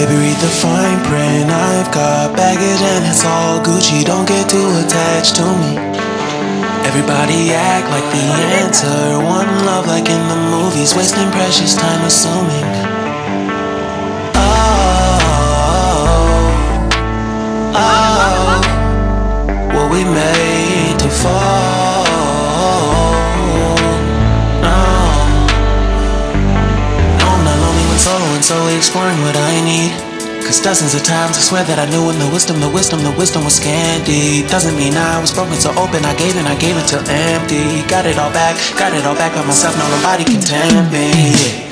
Baby, read the fine print. I've got baggage and it's all Gucci. Don't get too attached to me. Everybody act like the answer. One love like in the movies, wasting precious time assuming. Oh, oh, oh. were we made to fall? Solely exploring what I need. Dozens of times I swear that I knew in the wisdom, the wisdom, the wisdom was candy. Doesn't mean I was broken, so open. I gave and I gave until empty. Got it all back, got it all back by myself. Now nobody can tempt me.